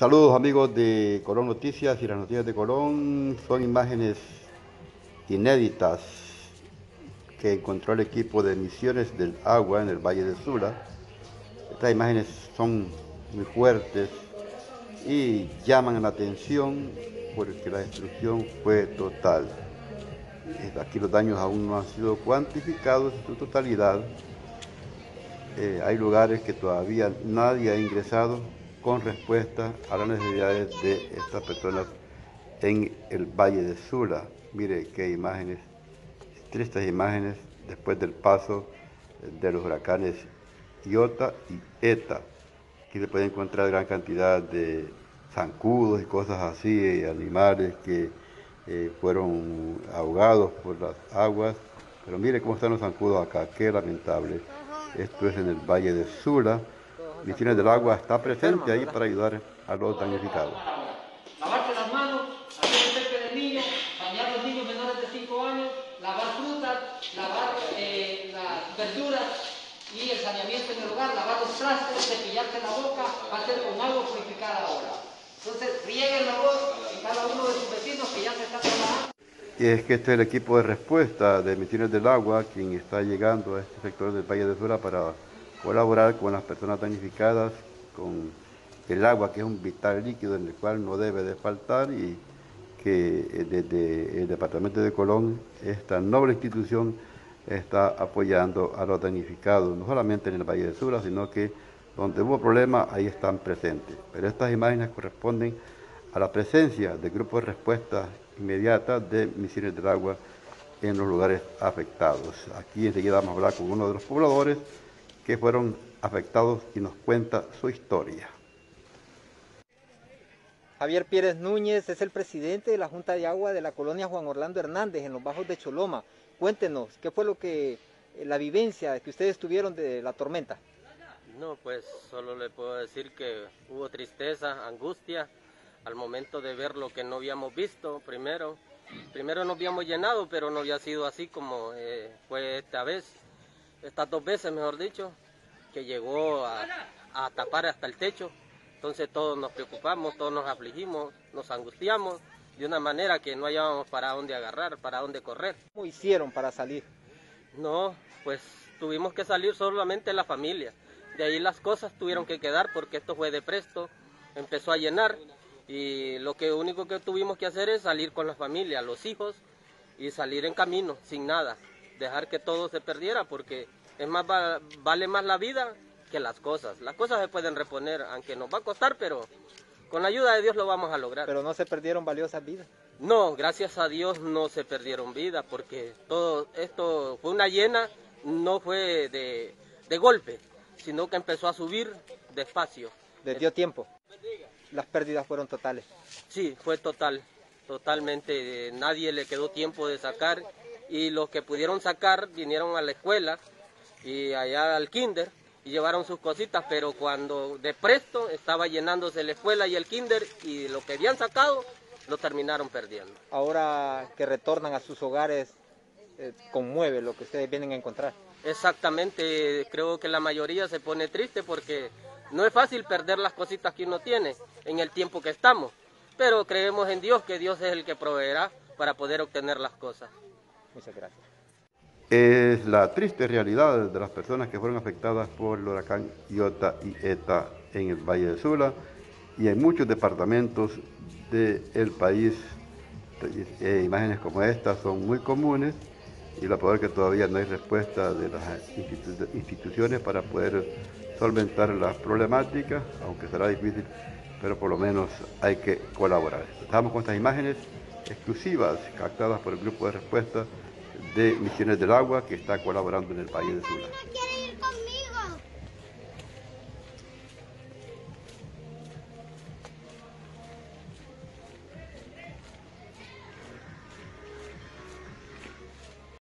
Saludos amigos de Colón Noticias y las noticias de Colón son imágenes inéditas que encontró el equipo de misiones del agua en el Valle de Sula. Estas imágenes son muy fuertes y llaman la atención porque la destrucción fue total. Aquí los daños aún no han sido cuantificados en su totalidad. Eh, hay lugares que todavía nadie ha ingresado con respuesta a las necesidades de estas personas en el Valle de Sula. Mire qué imágenes, tristes imágenes después del paso de los huracanes Iota y Eta. Aquí se puede encontrar gran cantidad de zancudos y cosas así, animales que eh, fueron ahogados por las aguas. Pero mire cómo están los zancudos acá, qué lamentable. Esto es en el Valle de Sula. Misiones del Agua está presente ahí para ayudar a los damnificados. Lavarse las manos, hacer el del niño, bañar a los niños menores de 5 años, lavar frutas, lavar eh, las verduras y el saneamiento en el hogar, lavar los trastes, cepillarse la boca, va a ser con agua purificada ahora. Entonces, rieguen la voz en cada uno de sus vecinos que ya se está trabajando. Y es que este es el equipo de respuesta de Misiones del Agua, quien está llegando a este sector del Valle de Sura para colaborar con las personas damnificadas, con el agua, que es un vital líquido en el cual no debe de faltar y que eh, desde el Departamento de Colón, esta noble institución, está apoyando a los damnificados, no solamente en el Valle de Sura, sino que donde hubo problemas, ahí están presentes. Pero estas imágenes corresponden a la presencia de grupos de respuesta inmediata de Misiones del Agua en los lugares afectados. Aquí enseguida vamos a hablar con uno de los pobladores, que fueron afectados y nos cuenta su historia. Javier Pérez Núñez es el presidente de la Junta de Agua de la colonia Juan Orlando Hernández en los Bajos de Choloma. Cuéntenos, ¿qué fue lo que eh, la vivencia que ustedes tuvieron de la tormenta? No, pues solo le puedo decir que hubo tristeza, angustia al momento de ver lo que no habíamos visto primero. Primero nos habíamos llenado, pero no había sido así como eh, fue esta vez estas dos veces, mejor dicho, que llegó a, tapar hasta el techo. Entonces todos nos preocupamos, todos nos afligimos, nos angustiamos de una manera que no hallábamos para dónde agarrar, para dónde correr. ¿Cómo hicieron para salir? No, pues tuvimos que salir solamente la familia. De ahí las cosas tuvieron que quedar porque esto fue de presto, empezó a llenar y lo que único que tuvimos que hacer es salir con la familia, los hijos y salir en camino sin nada dejar que todo se perdiera porque es más vale más la vida que las cosas. Las cosas se pueden reponer, aunque nos va a costar, pero con la ayuda de Dios lo vamos a lograr. Pero no se perdieron valiosas vidas. No, gracias a Dios no se perdieron vidas porque todo esto fue una llena, no fue de, de golpe, sino que empezó a subir despacio. ¿Les dio tiempo? Las pérdidas fueron totales. Sí, fue total, totalmente. Nadie le quedó tiempo de sacar y los que pudieron sacar vinieron a la escuela y allá al kinder y llevaron sus cositas, pero cuando de presto estaba llenándose la escuela y el kinder y lo que habían sacado lo terminaron perdiendo. Ahora que retornan a sus hogares, eh, conmueve lo que ustedes vienen a encontrar. Exactamente, creo que la mayoría se pone triste porque no es fácil perder las cositas que uno tiene en el tiempo que estamos, pero creemos en Dios que Dios es el que proveerá para poder obtener las cosas. Muchas gracias. Es la triste realidad de las personas que fueron afectadas por el huracán Iota y ETA en el Valle de Sula y en muchos departamentos del país. Eh, imágenes como estas son muy comunes y lo peor que todavía no hay respuesta de las instituciones para poder solventar las problemáticas, aunque será difícil, pero por lo menos hay que colaborar. Estamos con estas imágenes exclusivas captadas por el Grupo de Respuesta de Misiones del Agua que está colaborando en el país de Sula.